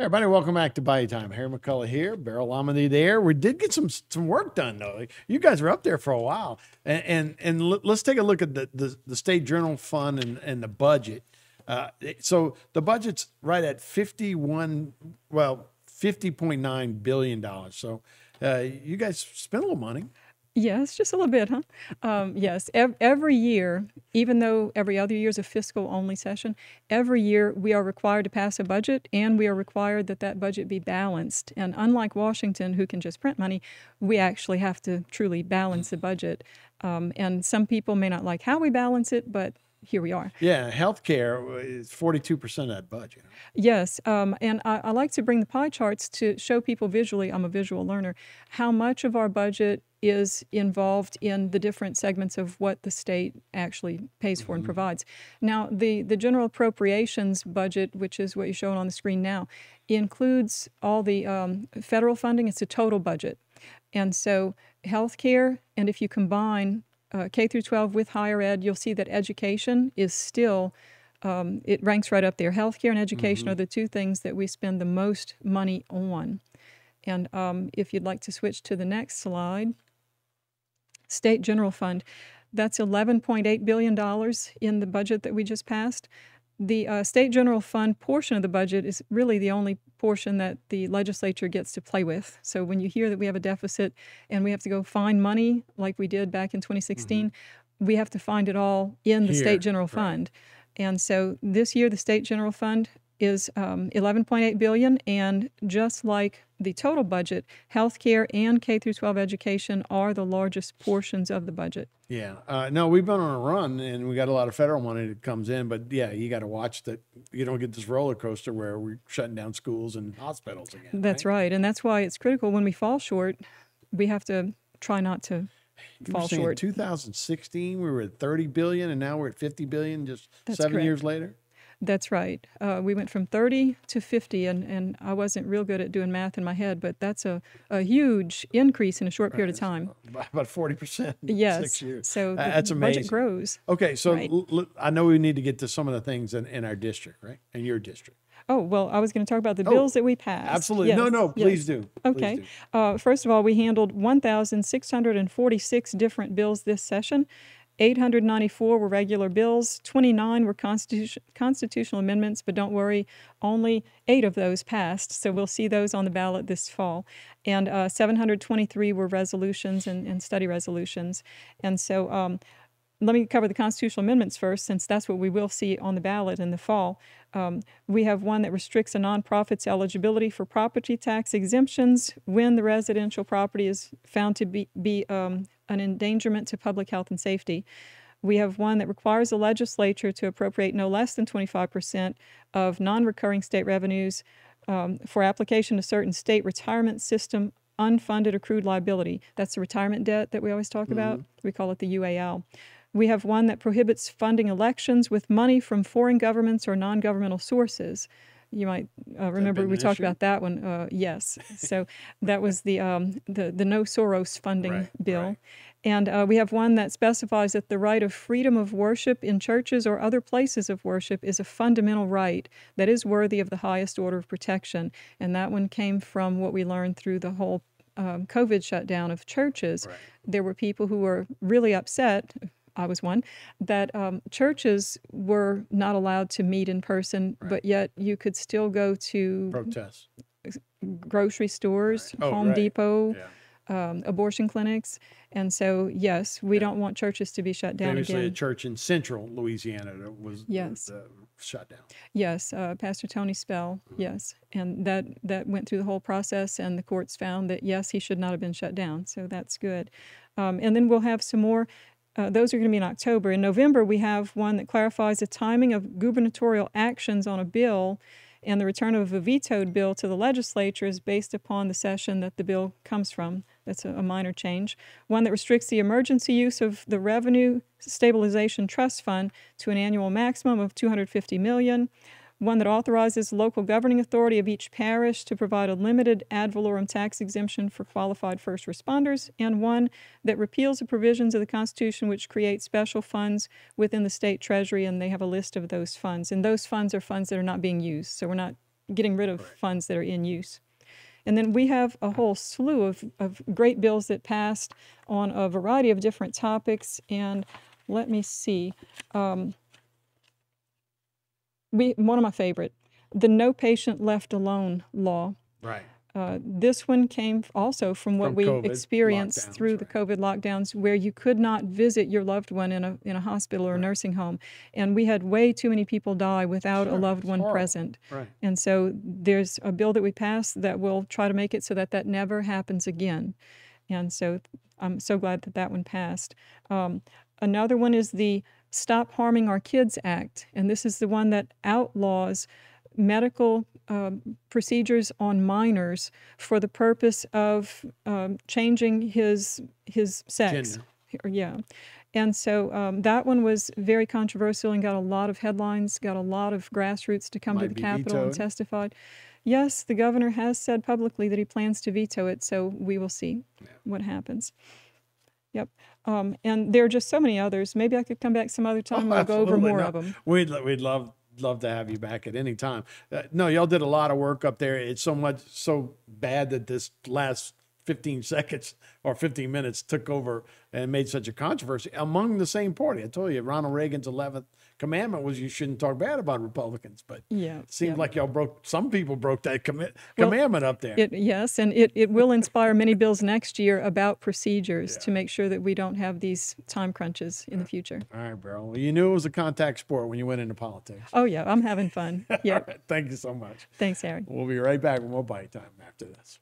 Everybody, welcome back to Bayou Time. Harry McCullough here, Beryl Amedee there. We did get some some work done though. You guys were up there for a while, and and, and let's take a look at the, the, the state general fund and, and the budget. Uh, so the budget's right at fifty one, well, fifty point nine billion dollars. So uh, you guys spent a little money. Yes, just a little bit, huh? Um, yes, ev- every year, even though every other year is a fiscal only session, every year we are required to pass a budget and we are required that that budget be balanced. And unlike Washington, who can just print money, we actually have to truly balance the budget. Um, and some people may not like how we balance it, but here we are. Yeah, healthcare is forty two percent of that budget. Yes, um, and I, I like to bring the pie charts to show people visually, I'm a visual learner, how much of our budget is involved in the different segments of what the state actually pays for and provides. Now, the, the general appropriations budget, which is what you're showing on the screen now, includes all the um, federal funding. It's a total budget. And so healthcare, and if you combine uh, K through 12 with higher ed, you'll see that education is still um, it ranks right up there. Healthcare and education are the two things that we spend the most money on. And um, if you'd like to switch to the next slide, State General Fund, that's $11.8 billion in the budget that we just passed. The uh, State General Fund portion of the budget is really the only portion that the legislature gets to play with. So when you hear that we have a deficit and we have to go find money like we did back in 2016, we have to find it all in the Here, State General right. Fund. And so this year, the State General Fund is um, 11.8 billion, and just like the total budget, healthcare and K through 12 education are the largest portions of the budget. Yeah. Uh, no, we've been on a run and we got a lot of federal money that comes in, but yeah, you got to watch that you don't get this roller coaster where we're shutting down schools and hospitals again. That's right, and that's why it's critical when we fall short, we have to try not to You fall short. 2016, we were at 30 billion and now we're at 50 billion just That's seven correct. years later. That's right. Uh, we went from 30 to 50, and, and I wasn't real good at doing math in my head, but that's a, a huge increase in a short period of time. About 40% in Yes. six years. So the that's amazing. budget grows. Okay, so Right. I know we need to get to some of the things in, in our district, right? In your district. Oh, well, I was going to talk about the bills that we passed. Absolutely. no, Yes, no, please yes. do. Please Okay. do. Uh, first of all, we handled 1,646 different bills this session. 894 were regular bills, 29 were constitution, constitutional amendments, but don't worry, only eight of those passed. So we'll see those on the ballot this fall. And uh, 723 were resolutions and, and study resolutions. And so um, let me cover the constitutional amendments first, since that's what we will see on the ballot in the fall. Um, we have one that restricts a nonprofit's eligibility for property tax exemptions when the residential property is found to be, be um, an endangerment to public health and safety. We have one that requires the legislature to appropriate no less than 25% of non recurring state revenues um, for application to certain state retirement system unfunded accrued liability. That's the retirement debt that we always talk about. We call it the UAL. We have one that prohibits funding elections with money from foreign governments or non governmental sources. You might uh, remember we talked issue? about that one. Uh, yes, so that was the um, the the no Soros funding Right, bill, right. and uh, we have one that specifies that the right of freedom of worship in churches or other places of worship is a fundamental right that is worthy of the highest order of protection. And that one came from what we learned through the whole um, COVID shutdown of churches. Right. There were people who were really upset. I was one that um, churches were not allowed to meet in person, but yet you could still go to Protests. grocery stores, Oh, Home right. Depot, Yeah. um, abortion clinics. And so, yes, we don't want churches to be shut down Famously, a church in central Louisiana that was Yes. uh, shut down. Yes, uh, Pastor Tony Spell. Yes, and that that went through the whole process, and the courts found that yes, he should not have been shut down. So that's good. Um, and then we'll have some more. Uh, those are going to be in October. In November, we have one that clarifies the timing of gubernatorial actions on a bill, and the return of a vetoed bill to the legislature is based upon the session that the bill comes from. That's a, a minor change. One that restricts the emergency use of the Revenue Stabilization Trust Fund to an annual maximum of 250 million. One that authorizes the local governing authority of each parish to provide a limited ad valorem tax exemption for qualified first responders, and one that repeals the provisions of the Constitution which create special funds within the state treasury, and they have a list of those funds. And those funds are funds that are not being used, so we're not getting rid of funds that are in use. And then we have a whole slew of, of great bills that passed on a variety of different topics. And let me see. Um, we, one of my favorite, the No Patient Left Alone law. Right. Uh, this one came also from what From we COVID experienced through the COVID lockdowns, where you could not visit your loved one in a in a hospital or a nursing home, and we had way too many people die without a loved one present. Right. And so there's a bill that we passed that will try to make it so that that never happens again. And so I'm so glad that that one passed. Um, another one is the Stop Harming Our Kids Act, and this is the one that outlaws medical um, procedures on minors for the purpose of um, changing his his sex. Gender. Yeah. And so um, that one was very controversial and got a lot of headlines, got a lot of grassroots to come Might to the Capitol and testified. Yes, the governor has said publicly that he plans to veto it, so we will see what happens. Yep. Um, and there are just so many others. Maybe I could come back some other time. we'll go over Oh, more No, of them. We'd we'd love love to have you back at any time. Uh, no, y'all did a lot of work up there. It's so much so bad that this last 15 seconds or 15 minutes took over and made such a controversy among the same party. I told you, Ronald Reagan's 11th commandment was you shouldn't talk bad about Republicans, but Yeah. it seems yeah. like y'all broke some people broke that commi- Well, commandment up there. It, yes, and it, it will inspire many bills next year about procedures to make sure that we don't have these time crunches in the future. All right, Beryl. Well, you knew it was a contact sport when you went into politics. Oh, yeah, I'm having fun. Yeah. right, thank you so much. Thanks, Harry. We'll be right back with more Bayou Time after this.